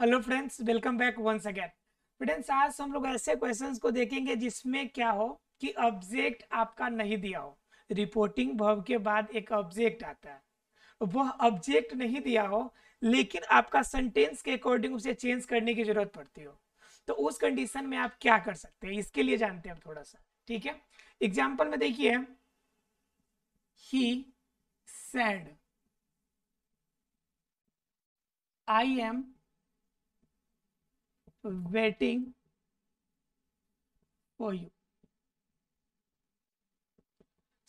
Hello friends welcome back once again friends आज हम लोग ऐसे क्वेश्चंस को देखेंगे जिसमें क्या हो कि ऑब्जेक्ट आपका नहीं दिया हो। रिपोर्टिंग भव के बाद एक ऑब्जेक्ट आता है। वह ऑब्जेक्ट नहीं दिया हो, लेकिन आपका सेंटेंस के अकॉर्डिंग उसे चेंज करने की ज़रूरत पड़ती हो। तो उस कंडीशन में आप क्या कर सकते हैं? इसके लिए जानते हैं थोड़ा सा, ठीक है? एग्ज़ाम्पल में देखिए। He said I am waiting for you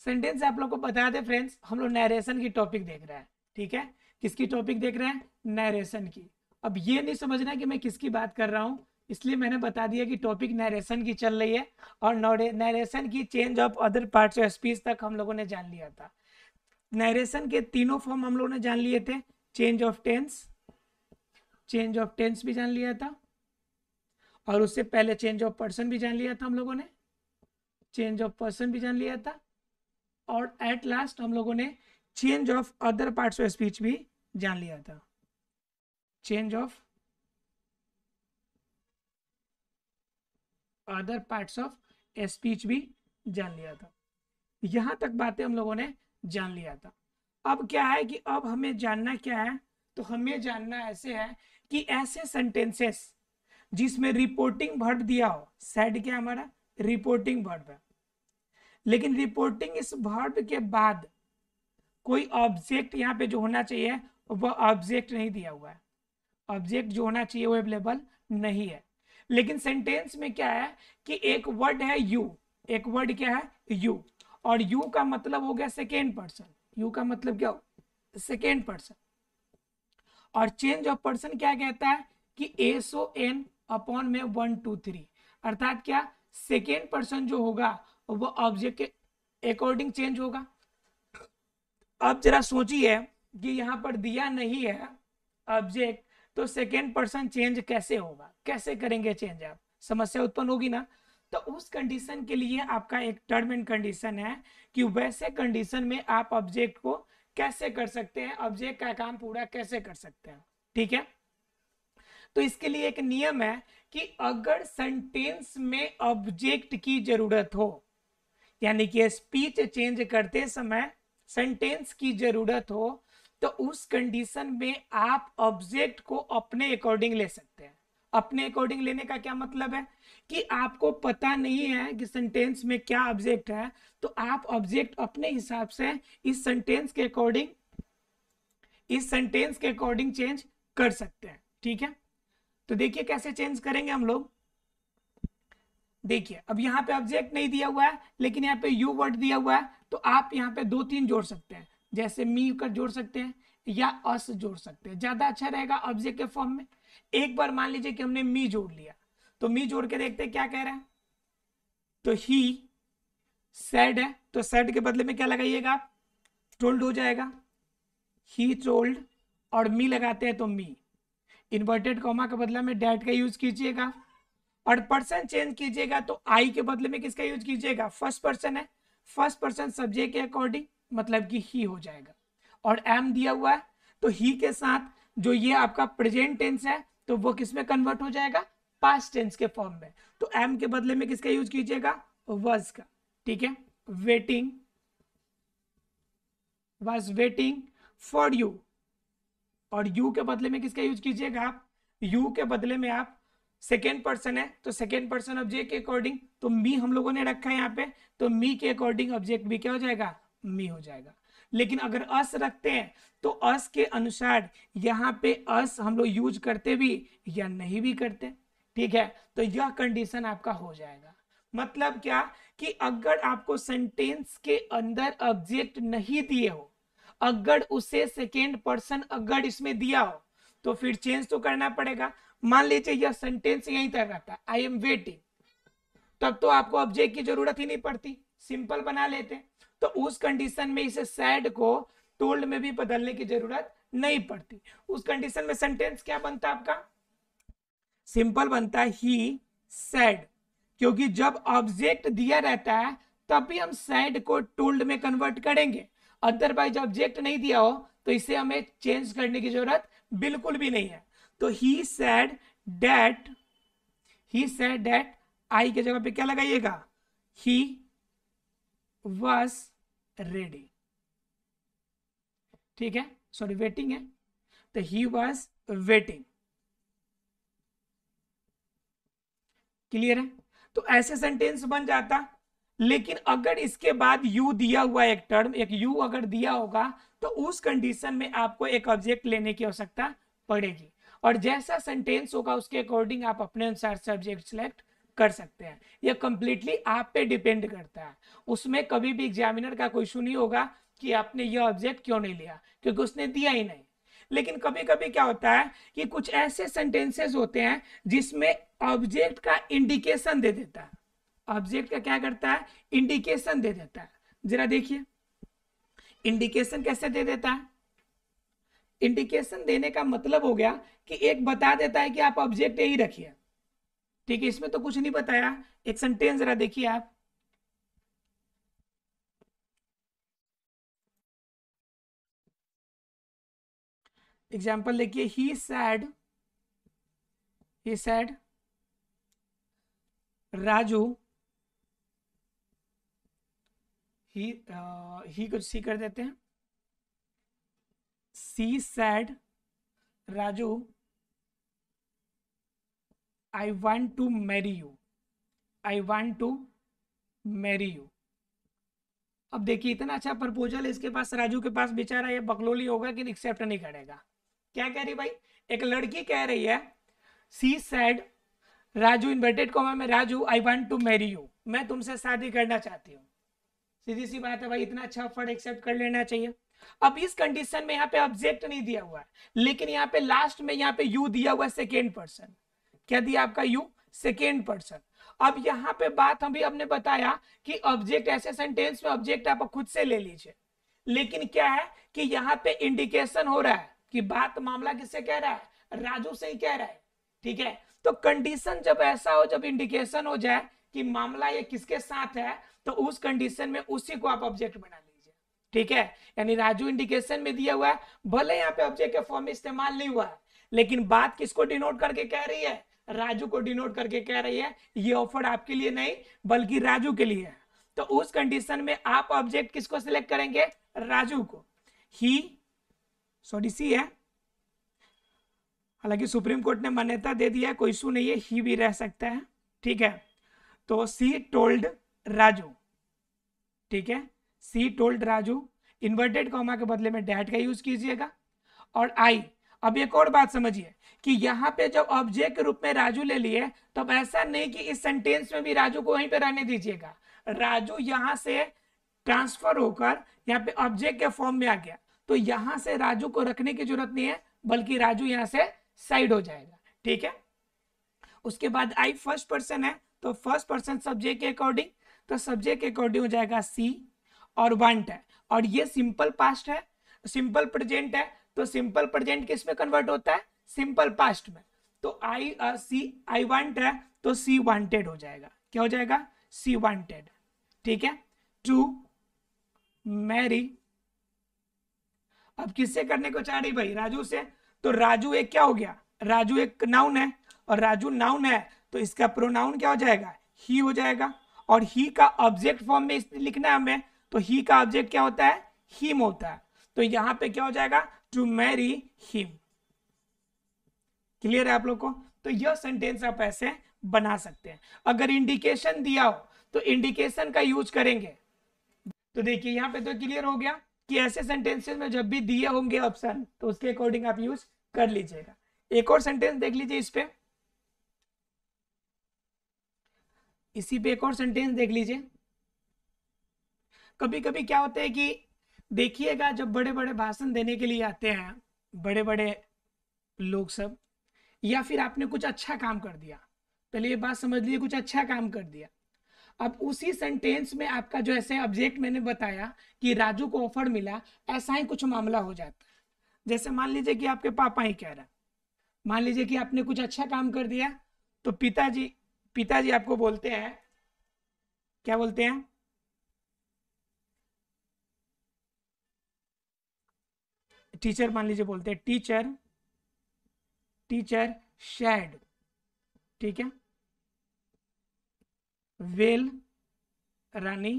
sentence आप लोग को बता दे फ्रेंड्स हम लोग नरेशन की टॉपिक देख रहे हैं, ठीक है? किसकी टॉपिक देख रहे हैं? नरेशन की। अब ये नहीं समझना कि मैं किसकी बात कर रहा हूँ, इसलिए मैंने बता दिया कि टॉपिक नरेशन की चल रही है और नरेशन की change of other parts of speech तक हम लोगों ने जान लिया था। नरेशन के तीनों फॉर्म हम लोगों ने जान लिए थे change of tense change of tense भी जान लिया था। और उससे पहले चेंज ऑफ़ पर्सन भी जान लिया था हम लोगों ने। चेंज ऑफ़ पर्सन भी जान लिया था। और एट लास्ट हम लोगों ने change of other parts of speech भी जान लिया था। Change of other parts of speech भी जान लिया था। यहाँ तक बातें हम लोगों ने जान लिया था। अब क्या है कि अब हमें जानना क्या है? तो हमें जानना ऐसे है कि ऐसे सेंटेंसेस जिसमें रिपोर्टिंग वर्ब दिया हो। सेड क्या हमारा? रिपोर्टिंग वर्ब है। लेकिन रिपोर्टिंग इस वर्ब के बाद कोई ऑब्जेक्ट यहाँ पे जो होना चाहिए, वह ऑब्जेक्ट नहीं दिया हुआ है। ऑब्जेक्ट जो होना चाहिए, वो अवेलेबल नहीं है। लेकिन सेंटेंस में क्या है कि एक वर्ड है यू एक वर्ड क्या है? यू और यू का मतलब हो गया सेकेंड पर्सन यू का मतलब क्या हो? सेकेंड पर्सन और चेंज ऑफ़ पर्सन क्या कहता है कि एस ओ एन अपॉन में वन, टू, थ्री। अर्थात क्या? सेकेंड पर्सन जो होगा, वो ऑब्जेक्ट के अकॉर्डिंग चेंज होगा। अब जरा सोचिए कि यहाँ पर दिया नहीं है ऑब्जेक्ट तो सेकेंड पर्सन चेंज कैसे होगा? कैसे करेंगे चेंज आप? समस्या उत्पन्न होगी ना? तो उस कंडीशन के लिए आपका एक टर्म एंड कंडीशन है कि वैसे कंडीशन में आप ऑब्जेक्ट को कैसे कर सकते हैं? ऑब्जेक्ट का काम पूरा कैसे कर सकते हैं? ठीक है? तो इसके लिए एक नियम है कि अगर सेंटेंस में ऑब्जेक्ट की ज़रूरत हो, यानी कि स्पीच चेंज करते समय सेंटेंस की ज़रूरत हो तो उस कंडीशन में आप ऑब्जेक्ट को अपने अकॉर्डिंग ले सकते हैं। अपने अकॉर्डिंग लेने का क्या मतलब है? कि आपको पता नहीं है कि सेंटेंस में क्या ऑब्जेक्ट है तो आप ऑब्जेक्ट अपने हिसाब से इस सेंटेंस के अकॉर्डिंग इस सेंटेंस के अकॉर्डिंग चेंज कर सकते हैं। ठीक है? तो देखिए कैसे चेंज करेंगे हम लोग। देखिए, अब यहाँ पे ऑब्जेक्ट नहीं दिया हुआ है, लेकिन यहाँ पे यू वर्ड दिया हुआ है तो आप यहाँ पे दो तीन जोड़ सकते हैं। जैसे मी कर जोड़ सकते हैं, या अस जोड़ सकते हैं। ज़्यादा अच्छा रहेगा ऑब्जेक्ट के फॉर्म में। एक बार मान लीजिए कि हमने मी जोड़ लिया। तो मी जोड़ के देखते हैं क्या कह रहे हैं। तो ही सेड है। तो सेड के बदले में क्या लगाइएगा आप? टोल्ड हो जाएगा। ही टोल्ड और मी लगाते हैं तो मी इन्वर्टेड कॉमा के बदले में डेट का यूज़ कीजिएगा और पर्सन चेंज कीजिएगा तो आई के बदले में किसका यूज़ कीजिएगा? फ़र्स्ट पर्सन है। फ़र्स्ट पर्सन सब्जेक्ट के अकॉर्डिंग मतलब कि ही हो जाएगा। और एम दिया हुआ है तो ही के साथ जो ये आपका प्रेजेंट टेंस है तो वो किसमें कन्वर्ट हो जाएगा? पास्ट टेंस के फॉर्म में। तो एम के बदले में किसका यूज़ कीजिएगा? वॉज़ का। ठीक है? Waiting was waiting for you और यू के बदले में किसका यूज़ कीजिएगा आप? यू के बदले में आप सेकेंड पर्सन है तो सेकेंड पर्सन ऑब्जेक्ट के अकॉर्डिंग तो मी हम लोगों ने रखा है यहाँ पे तो मी के अकॉर्डिंग ऑब्जेक्ट भी क्या हो जाएगा? मी हो जाएगा। लेकिन अगर अस रखते हैं तो अस के अनुसार यहाँ पे अस हम लोग यूज़ करते भी या नहीं भी करते। ठीक है? तो यह कंडीशन आपका हो जाएगा। मतलब क्या? कि अगर आपको सेंटेंस के अंदर ऑब्जेक्ट नहीं दिए हो अगर उसे सेकेंड पर्सन अगर इसमें दिया हो तो फिर चेंज तो करना पड़ेगा। मान लीजिए यह सेंटेंस यहीं तक है आई एम वेटिंग तब तो आपको ऑब्जेक्ट की ज़रूरत ही नहीं पड़ती सिंपल बना लेते तो उस कंडीशन में इसे सैड को टोल्ड में भी बदलने की ज़रूरत नहीं पड़ती। उस कंडीशन में सेंटेंस क्या बनता आपका? सिंपल बनता ही सैड क्योंकि जब ऑब्जेक्ट दिया रहता है, तभी हम सैड को टोल्ड में कन्वर्ट करेंगे। अदरवाइज़ ऑब्जेक्ट नहीं दिया हो तो इसे हमें चेंज करने की ज़रूरत बिल्कुल भी नहीं है। तो he said that he said that I के जगह पे क्या लगाइएगा? ही वॉज़ रेडी ठीक है? सॉरी वेटिंग है। तो ही वॉज़ वेटिंग क्लियर है? तो ऐसे सेंटेंस बन जाता। लेकिन अगर इसके बाद यू दिया हुआ एक टर्म एक यू अगर दिया होगा तो उस कंडीशन में आपको एक ऑब्जेक्ट लेने की आवश्यकता पड़ेगी। और जैसा सेंटेंस होगा, उसके अकॉर्डिंग आप अपने अनुसार सब्जेक्ट सिलेक्ट कर सकते हैं। यह कंप्लीटली आप पे डिपेंड करता है। उसमें कभी भी एग्जामिनर का कोई इशू नहीं होगा कि आपने यह ऑब्जेक्ट क्यों नहीं लिया, क्योंकि उसने दिया ही नहीं। लेकिन कभी कभी क्या होता है कि कुछ ऐसे सेंटेंसेस होते हैं जिसमें ऑब्जेक्ट का इंडिकेशन दे देता है। ऑब्जेक्ट का क्या करता है? इंडिकेशन दे देता है। जरा देखिए। इंडिकेशन कैसे दे देता है? इंडिकेशन देने का मतलब हो गया कि एक बता देता है कि आप ऑब्जेक्ट यही रखिए। ठीक है, इसमें तो कुछ नहीं बताया। एक सेंटेंस जरा देखिए आप। एग्ज़ाम्पल देखिए he said he said Raju he ही कुछ सी कर देते हैं। She said, Raju I want to marry you I want to marry you अब देखिए, इतना अच्छा प्रपोजल इसके पास राजू के पास बेचारा ये बकलोली होगा कि एक्सेप्ट नहीं करेगा। क्या कह रही भाई? एक लड़की कह रही है, she said, Raju inverted comma में Raju I want to marry you मैं तुमसे शादी करना चाहती हूँ। सीधी सी बात है भाई, इतना अच्छा ऑफ़र एक्सेप्ट कर लेना चाहिए। अब इस कंडीशन में यहाँ पे ऑब्जेक्ट नहीं दिया हुआ है, लेकिन यहाँ पे लास्ट में यहाँ पे यू दिया हुआ है सेकेंड पर्सन क्या दिया आपका यू सेकेंड पर्सन अब यहाँ पे बात हम भी हमने बताया कि ऑब्जेक्ट ऐसे सेंटेंस में ऑब्जेक्ट आप खुद से ले लीजिए। लेकिन क्या है कि यहाँ पे इंडिकेशन हो रहा है कि बात मामला किससे कह रहा है? राजू से ही कह रहा है, ठीक है? तो कंडीशन जब ऐसा हो, जब इंडिकेशन हो जाए कि मामला ये किसके साथ है तो उस कंडीशन में उसी को आप ऑब्जेक्ट बना लीजिए। ठीक है? यानी राजू इंडिकेशन में दिया हुआ है, भले यहाँ पे ऑब्जेक्ट के फॉर्म में इस्तेमाल नहीं हुआ है, लेकिन बात किसको डिनोट करके कह रही है? राजू को डिनोट करके कह रही है, ये ऑफ़र आपके लिए नहीं, बल्कि राजू के लिए है। तो उस कंडीशन में आप ऑब्जेक्ट किसको सिलेक्ट करेंगे? राजू को। ही सॉरी सी है। हालाँकि सुप्रीम कोर्ट ने मान्यता दे दिया कोई इशू नहीं है ही भी रह सकता है। ठीक है? तो सी टोल्ड राजू। ठीक है? She told Raju inverted comma के बदले में डैट का यूज़ कीजिएगा। और आई अब एक और बात समझिए कि यहाँ पे जब ऑब्जेक्ट के रूप में राजू ले लिए, तब ऐसा नहीं कि इस सेंटेंस में भी राजू को वहीं पे रहने दीजिएगा। राजू यहाँ से ट्रांसफ़र होकर यहाँ पे ऑब्जेक्ट के फॉर्म में आ गया। तो यहाँ से राजू को रखने की ज़रूरत नहीं है, बल्कि राजू यहाँ से साइड हो जाएगा। ठीक है? उसके बाद आई फ़र्स्ट पर्सन है तो फ़र्स्ट पर्सन सब्जेक्ट के अकॉर्डिंग तो सब्जेक्ट के अकॉर्डिंग हो जाएगा सी और वांट है। और ये सिंपल पास्ट है सिंपल प्रेजेंट है तो सिंपल प्रेजेंट किसमें कन्वर्ट होता है? सिंपल पास्ट में। तो आई सी आई वांट है तो सी वांटेड हो जाएगा। क्या हो जाएगा? सी वांटेड ठीक है? टू मैरी अब किससे करने को चाह रही भाई? राजू से। तो राजू एक क्या हो गया? राजू एक नाउन है। और राजू नाउन है तो इसका प्रोनाउन क्या हो जाएगा? ही हो जाएगा। और ही का ऑब्जेक्ट फॉर्म में लिखना है हमें तो ही का ऑब्जेक्ट क्या होता है? हिम होता है। तो यहाँ पे क्या हो जाएगा? टू मैरी हिम क्लियर है आप लोग को? तो यह सेंटेंस आप ऐसे बना सकते हैं। अगर इंडिकेशन दिया हो तो इंडिकेशन का यूज़ करेंगे। तो देखिए, यहाँ पे तो क्लियर हो गया कि ऐसे सेंटेंसेस में जब भी दिए होंगे ऑप्शन तो उसके अकॉर्डिंग आप यूज़ कर लीजिएगा। एक और सेंटेंस देख लीजिए इस पे। इसी पे एक और सेंटेंस देख लीजिए। कभी कभी क्या होता है कि देखिएगा, जब बड़े बड़े भाषण देने के लिए आते हैं बड़े बड़े लोग सब, या फिर आपने कुछ अच्छा काम कर दिया, पहले ये बात समझ लीजिए, कुछ अच्छा काम कर दिया। अब उसी सेंटेंस में आपका जो ऐसे ऑब्जेक्ट मैंने बताया कि राजू को ऑफ़र मिला, ऐसा ही कुछ मामला हो जाता। है जैसे मान लीजिए कि आपके पापा ही कह रहा मान लीजिए कि आपने कुछ अच्छा काम कर दिया तो पिताजी पिताजी आपको बोलते हैं, क्या बोलते हैं? टीचर मान लीजिए बोलते हैं, टीचर टीचर शेड, ठीक है? Well Rani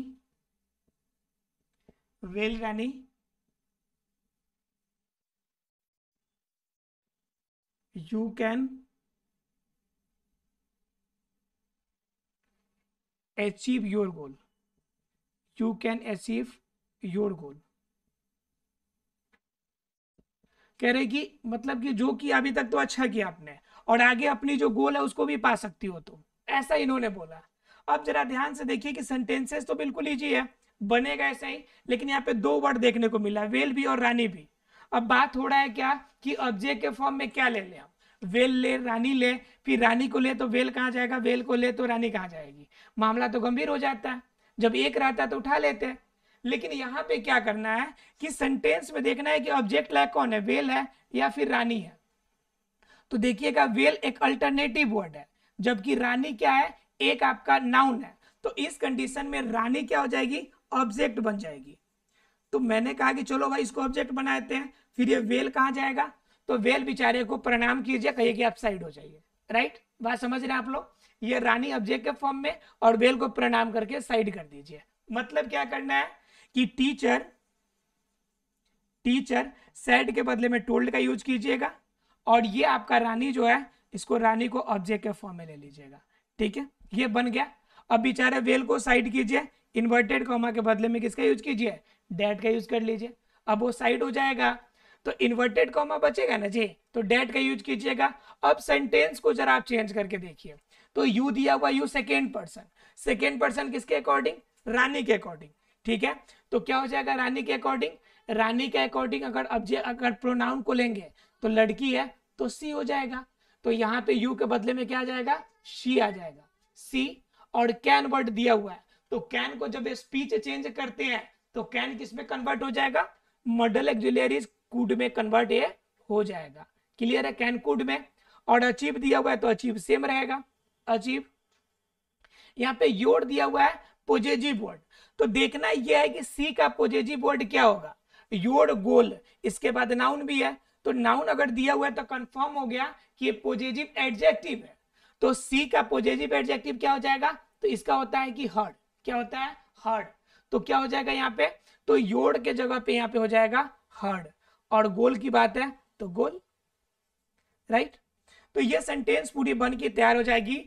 well Rani, you can achieve your goal. You can achieve your goal. कह रहे कि मतलब कि जो किया अभी तक तो अच्छा किया आपने और आगे अपनी जो गोल है उसको भी पा सकती हो तुम। ऐसा इन्होंने बोला। अब जरा ध्यान से देखिए कि सेंटेंसेस तो बिल्कुल ईजी है। बनेगा ऐसा ही, लेकिन यहाँ पे दो वर्ड देखने को मिला वेल भी और रानी भी। अब बात हो रहा है क्या कि ऑब्जेक्ट के फॉर्म में क्या ले लें हम? वेल ले, रानी ले, फिर रानी को ले तो वेल कहाँ जाएगा? वेल को ले तो रानी कहाँ जाएगी? मामला तो गंभीर हो जाता है। जब एक रहता तो उठा लेते लेकिन यहाँ पे क्या करना है कि सेंटेंस में देखना है कि ऑब्जेक्ट लाइक कौन है? वेल है या फिर रानी है? तो देखिएगा, वेल एक अल्टरनेटिव वर्ड है। जबकि रानी क्या है? एक आपका नाउन है। तो इस कंडीशन में रानी क्या हो जाएगी? ऑब्जेक्ट बन जाएगी। तो मैंने कहा कि चलो भाई, इसको ऑब्जेक्ट बनाते हैं। फिर ये वेल कहा जाएगा? तो वेल बिचारे को प्रणाम कीजिए, कहिए कि आप साइड हो जाइए। राइट बात समझ रहे हैं आप लोग? ये रानी ऑब्जेक्ट के फॉर्म में और वेल को प्रणाम करके साइड कर दीजिए। मतलब क्या करना है कि टीचर टीचर सेड के बदले में टोल्ड का यूज़ कीजिएगा और ये आपका रानी जो है, इसको रानी को ऑब्जेक्ट के फॉर्म में ले लीजिएगा। ठीक है? ये बन गया। अब बेचारे वेल को साइड कीजिए। इन्वर्टेड कॉमा के बदले में किसका यूज़ कीजिए? डेट का यूज़ कर लीजिए। अब वो साइड हो जाएगा। तो इन्वर्टेड कॉमा बचेगा ना जी? तो डेट का यूज़ कीजिएगा। अब सेंटेंस को जरा आप चेंज करके देखिए। तो यू दिया हुआ you second person second person किसके अकॉर्डिंग रानी के अकॉर्डिंग ठीक है? तो क्या हो जाएगा रानी के अकॉर्डिंग रानी के अकॉर्डिंग अगर, अब अगर प्रोनाउन को लेंगे तो लड़की है तो सी हो जाएगा। तो यहाँ पे यू के बदले में क्या आ जाएगा? शी आ जाएगा। सी और कैन वर्ड दिया हुआ है। तो कैन को जब स्पीच चेंज करते हैं तो कैन किसमें कन्वर्ट हो जाएगा? मॉडल एक्जुलरीज कुड में कन्वर्ट ये हो जाएगा। क्लियर है? कैन कुड में। और अचीव दिया हुआ है तो अचीव सेम रहेगा। अचीव यहाँ पे योर दिया हुआ है पोजेजिव वर्ड तो देखना यह है कि सी का पोजेजिव वर्ड क्या होगा? योर गोल इसके बाद नाउन भी है। तो नाउन अगर दिया हुआ है तो कंफर्म हो गया कि ये पोजेजिव एडजेक्टिव है। तो सी का पोजेजिव एडजेक्टिव क्या हो जाएगा? तो इसका होता है कि हर्ड क्या होता है? हर्ड तो क्या हो जाएगा यहाँ पे? तो योड़ के जगह पे यहाँ पे हो जाएगा हर्ड और गोल की बात है तो गोल राइट तो ये सेंटेंस पूरी बन के तैयार हो जाएगी।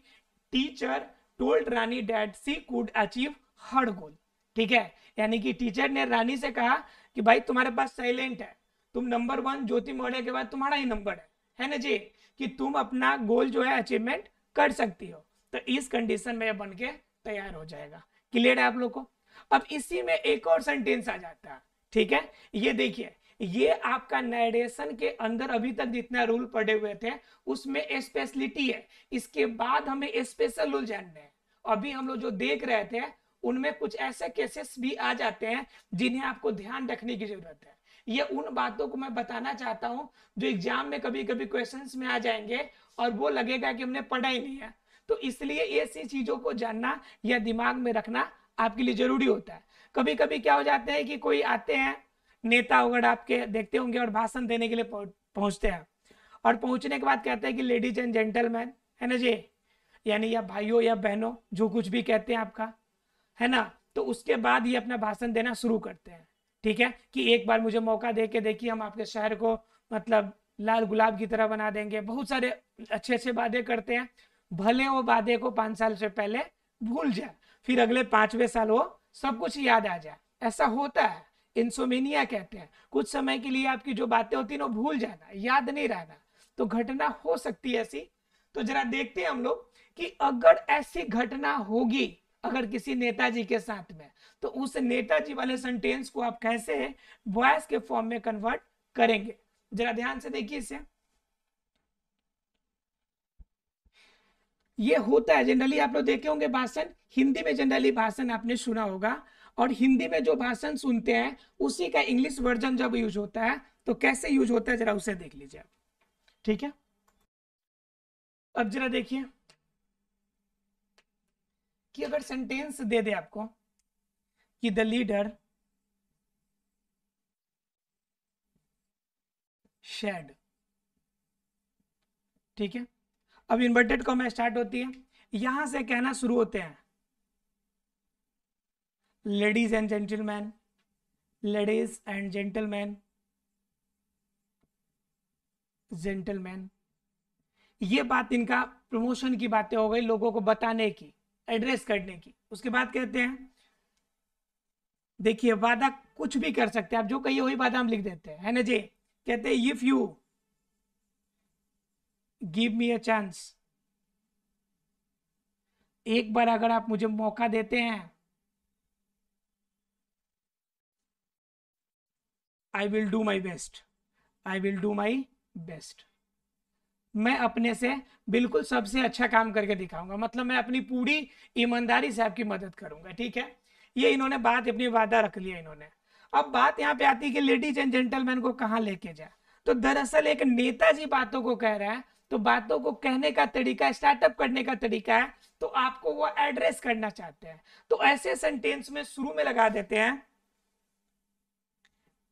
Teacher told Rani that she could achieve her goal ठीक है? यानी कि टीचर ने रानी से कहा कि भाई तुम्हारे पास साइलेंट है, तुम नंबर वन ज्योति मौर्य के बाद तुम्हारा ही नंबर है है ना जी? कि तुम अपना गोल जो है अचीवमेंट कर सकती हो तो इस कंडीशन में बन के तैयार हो जाएगा। क्लियर है आप लोग को? अब इसी में एक और सेंटेंस आ जाता है, ठीक है? ये देखिए ये आपका नरेशन के अंदर अभी तक जितना रूल पड़े हुए थे, उसमें स्पेशलिटी है। इसके बाद हमें स्पेशल रूल जानने हैं। अभी हम लोग जो देख रहे थे, उनमें कुछ ऐसे केसेस भी आ जाते हैं, जिन्हें आपको ध्यान रखने की ज़रूरत है। ये उन बातों को मैं बताना चाहता हूँ, जो एग्ज़ाम में कभी कभी क्वेश्चन में आ जाएँगे, और वो लगेगा कि हमने पढ़ा ही नहीं है। तो इसलिए ऐसी चीज़ों को जानना या दिमाग में रखना आपके लिए ज़रूरी होता है। कभी कभी क्या हो जाते हैं कि कोई आते हैं नेता वगैरह आपके देखते होंगे और भाषण देने के लिए पहुँचते हैं। और पहुँचने के बाद कहते हैं कि लेडीज़ एंड जेंटलमैन है ना जी? यानी या भाइयों या बहनों, जो कुछ भी कहते हैं आपका, है ना? तो उसके बाद ये अपना भाषण देना शुरू करते हैं। ठीक है? कि एक बार मुझे मौका दे के देखिए, हम आपके शहर को मतलब लाल गुलाब की तरह बना देंगे। बहुत सारे अच्छे अच्छे वादे करते हैं। भले वो वादे को पाँच साल से पहले भूल जाए, फिर अगले पाँचवें साल वो सब कुछ याद आ जाए। ऐसा होता है। इंसोमिनिया कहते हैं। कुछ समय के लिए आपकी जो बातें होती है ना भूल जाना, याद नहीं रहना। तो घटना हो सकती है ऐसी। तो जरा देखते हैं हम लोग कि अगर ऐसी घटना होगी, अगर किसी नेताजी के साथ में तो उस नेताजी वाले सेंटेंस को आप कैसे वॉयस के फॉर्म में कन्वर्ट करेंगे। जरा ध्यान से देखिए इसे। ये होता है जनरली आप लोग देखे होंगे भाषण, हिंदी में जनरली भाषण आपने सुना होगा। और हिंदी में जो भाषण सुनते हैं, उसी का इंग्लिश वर्जन जब यूज़ होता है तो कैसे यूज़ होता है, जरा उसे देख लीजिए ठीक है? अब जरा देखिए कि अगर सेंटेंस दे दे आपको कि द लीडर शेड ठीक है? अब इन्वर्टेड कॉमा स्टार्ट होती है। यहाँ से कहना शुरू होते हैं। Ladies and gentleman ladies and gentleman gentleman ये बात इनका प्रमोशन की बातें हो गई लोगों को बताने की एड्रेस करने की। उसके बाद कहते हैं, देखिए वादा कुछ भी कर सकते हैं, आप जो कहिए वही वादा हम लिख देते हैं, है ना जी? कहते हैं if you give me a chance एक बार अगर आप मुझे मौका देते हैं I will do my best I will do my best मैं अपने से बिल्कुल सबसे अच्छा काम करके दिखाऊँगा। मतलब मैं अपनी पूरी ईमानदारी से आपकी मदद करूँगा, ठीक है? ये इन्होंने बात, अपनी वादा रख लिया इन्होंने। अब बात यहाँ पे आती है कि लेडीज़ एंड जेंटलमैन को कहाँ लेके जाए? तो दरअसल एक नेता जी बातों को कह रहा है तो बातों को कहने का तरीका स्टार्टअप करने का तरीका है तो आपको वो एड्रेस करना चाहते हैं। तो ऐसे सेंटेंस में शुरू में लगा देते हैं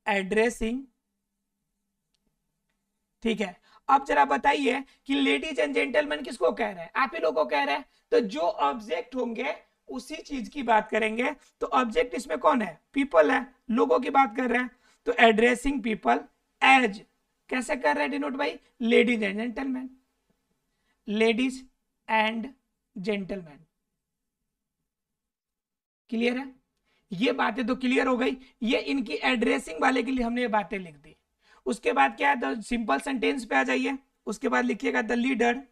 एड्रेसिंग ठीक है? अब जरा बताइए कि लेडीज़ एंड जेंटलमैन किसको कह रहे हैं? आप ही लोगों को कह रहे हैं? तो जो ऑब्जेक्ट होंगे, उसी चीज़ की बात करेंगे। तो ऑब्जेक्ट इसमें कौन है? पीपल है। लोगों की बात कर रहे हैं। तो एड्रेसिंग पीपल एज कैसे कर रहे हैं डिनोट भाई? Ladies and gentleman ladies and gentleman clear है? ये बातें तो क्लियर हो गई। ये इनकी एड्रेसिंग वाले के लिए हमने ये बातें लिख दी। उसके बाद क्या है सिंपल सेंटेंस पे आ जाइए। उसके बाद लिखिएगा द लीडर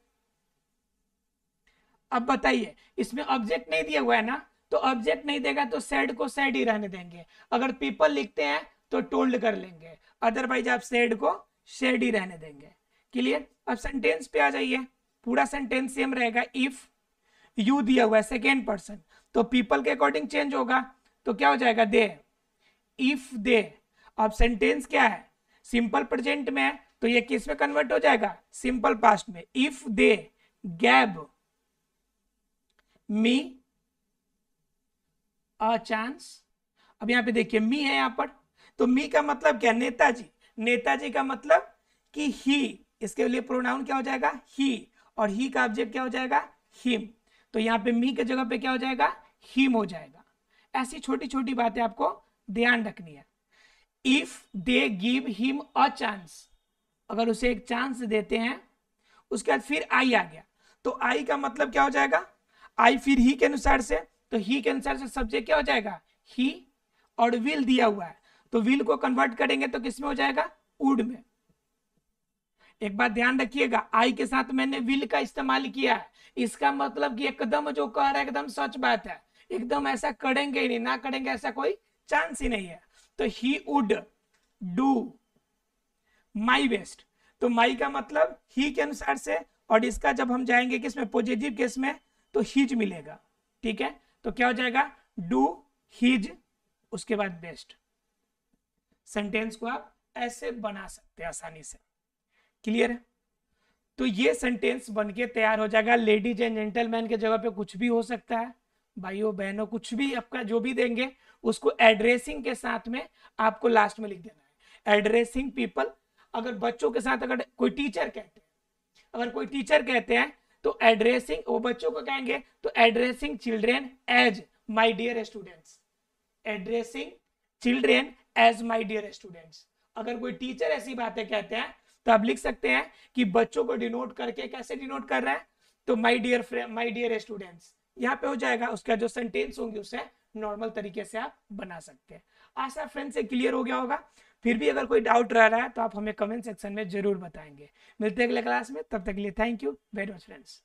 अब बताइए, इसमें ऑब्जेक्ट नहीं दिया हुआ है ना? तो ऑब्जेक्ट नहीं देगा तो सेड को सेड ही रहने देंगे। अगर पीपल लिखते हैं तो टोल्ड कर लेंगे। अदरवाइज़ आप सेड को शेड ही रहने देंगे। क्लियर अब सेंटेंस पे आ जाइए। पूरा सेंटेंस सेम रहेगा इफ़ यू दिया हुआ है सेकेंड पर्सन तो पीपल के अकॉर्डिंग चेंज होगा। तो क्या हो जाएगा? दे। If they. अब सेंटेंस क्या है? सिंपल प्रेजेंट में है तो ये किसमें कन्वर्ट हो जाएगा? सिंपल पास्ट में। If they gave me a chance अब यहाँ पे देखिए मी है यहाँ पर। तो मी का मतलब क्या? नेताजी। नेताजी का मतलब कि ही इसके लिए प्रोनाउन क्या हो जाएगा? ही और ही का ऑब्जेक्ट क्या हो जाएगा? हिम तो यहाँ पे मी के जगह पे क्या हो जाएगा? हिम हो जाएगा। ऐसी छोटी छोटी बातें आपको ध्यान रखनी है। If they give him a chance अगर उसे एक चांस देते हैं, उसके बाद फिर आई आ गया। तो आई का मतलब क्या हो जाएगा? आई फिर ही के अनुसार से तो ही के अनुसार से सब्जेक्ट क्या हो जाएगा? ही और विल दिया हुआ है। तो विल को कन्वर्ट करेंगे तो किसमें हो जाएगा? उड में। एक बात ध्यान रखिएगा आई के साथ मैंने विल का इस्तेमाल किया है। इसका मतलब कि एकदम जो कह रहा है, एकदम सच बात है। एकदम ऐसा करेंगे ही नहीं, ना करेंगे ऐसा कोई चांस ही नहीं है। तो he would do my best तो माई का मतलब ही के अनुसार से और इसका जब हम जाएँगे किसमें पॉजिटिव केस में तो हिज मिलेगा। ठीक है? तो क्या हो जाएगा? डू हिज उसके बाद बेस्ट सेंटेंस को आप ऐसे बना सकते हैं आसानी से। क्लियर है? तो ये सेंटेंस बनके तैयार हो जाएगा। लेडीज़ एंड जेंटलमैन के जगह पे कुछ भी हो सकता है। भाइयों, बहनों, कुछ भी आपका जो भी देंगे, उसको एड्रेसिंग के साथ में आपको लास्ट में लिख देना है। एड्रेसिंग पीपल अगर बच्चों के साथ अगर कोई टीचर कहते हैं, अगर कोई टीचर कहते हैं तो एड्रेसिंग वो बच्चों को कहेंगे तो addressing children as my dear students addressing children as my dear students अगर कोई टीचर ऐसी बातें कहते हैं तो आप लिख सकते हैं कि बच्चों को डिनोट करके कैसे डिनोट कर रहा है? तो my dear my dear students यहाँ पे हो जाएगा, उसका जो सेंटेंस होंगे, उसे नॉर्मल तरीके से आप बना सकते हैं। आशा फ्रेंड से क्लियर हो गया होगा। फिर भी अगर कोई डाउट रह रहा है तो आप हमें कमेंट सेक्शन में ज़रूर बताएँगे। मिलते हैं अगले क्लास में, तब तक के लिए thank you very much friends